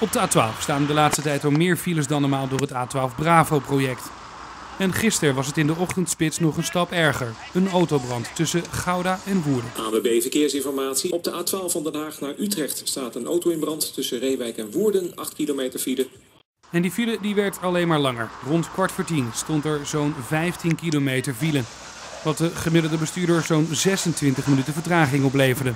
Op de A12 staan de laatste tijd al meer files dan normaal door het A12 Bravo-project. En gisteren was het in de ochtendspits nog een stap erger. Een autobrand tussen Gouda en Woerden. ABB Verkeersinformatie. Op de A12 van Den Haag naar Utrecht staat een auto in brand tussen Reewijk en Woerden. 8 kilometer file. En die file die werd alleen maar langer. Rond kwart voor tien stond er zo'n 15 kilometer file. Wat de gemiddelde bestuurder zo'n 26 minuten vertraging opleverde.